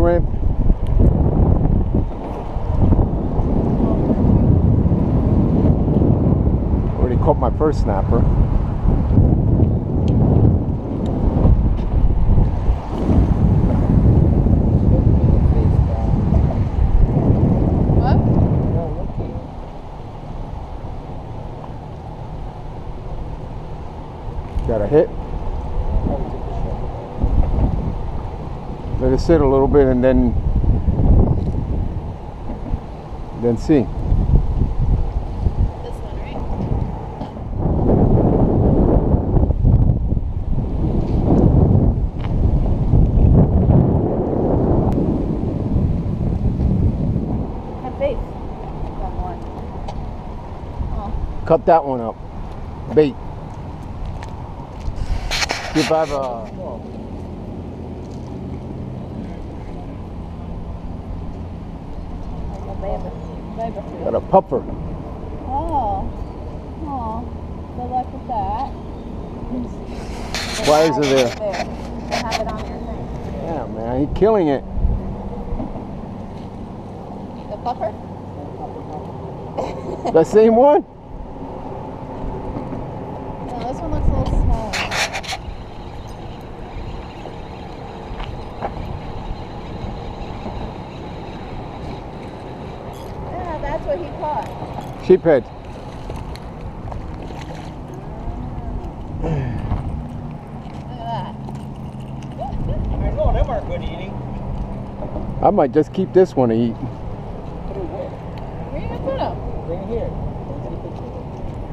shrimp. Already caught my first snapper. got a hit. Let it sit a little bit and then then see. This one, right? Have faith. Got more. Oh, Cut that one up. Bait. See if I have a like a baby. Baby food. got a puffer. Oh. Oh. Good luck with that. Why is it there? There. Have it on your thing. Yeah, man, he's killing it. The puffer? The same one? No, this one looks a little what he caught. Sheephead. Look at I know, them are good eating. I might just keep this one to eat. Put it where? that. Where you gonna put him? Bring it here.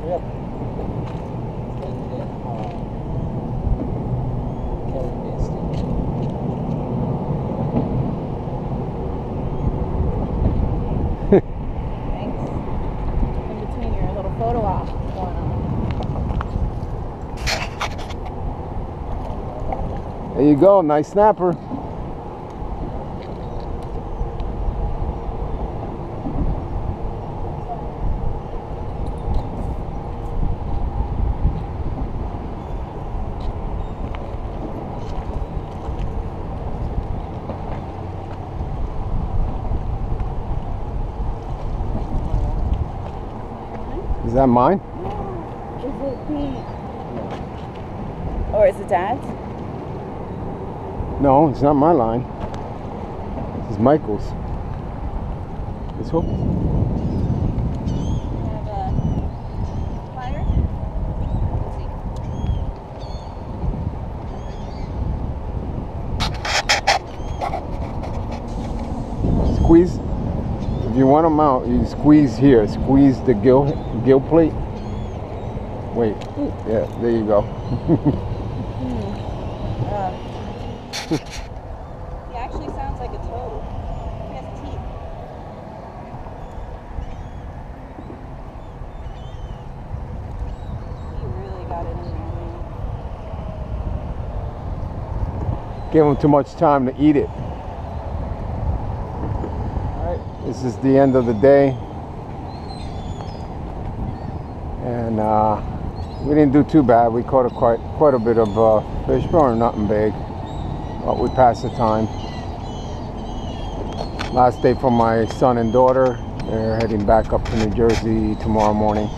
Hurry up. Stand there. Uh, carry this thing. Thanks. In between your little photo op going on. There you go, nice snapper. Is that mine? Is it. Or is it Dad's? No, it's not my line. This is Michael's. Let's see. Squeeze. If you want them out, you squeeze here. Squeeze the gill gill plate. Wait. Yeah, there you go. He actually sounds like a toad. He has teeth. He really got it in. Give them too much time to eat it. This is the end of the day. And uh, we didn't do too bad. We caught a quite quite a bit of uh, fish, probably nothing big. But we pass the time. Last day for my son and daughter. They're heading back up to New Jersey tomorrow morning.